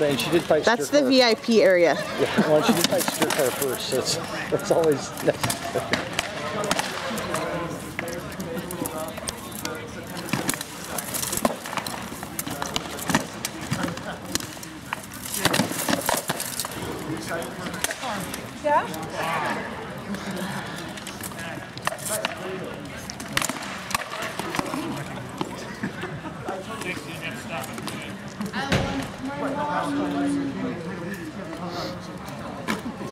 and she did fight That's the car. VIP area. Yeah, well, she did fight stir car first, so it's, it's always necessary. Yeah? ます。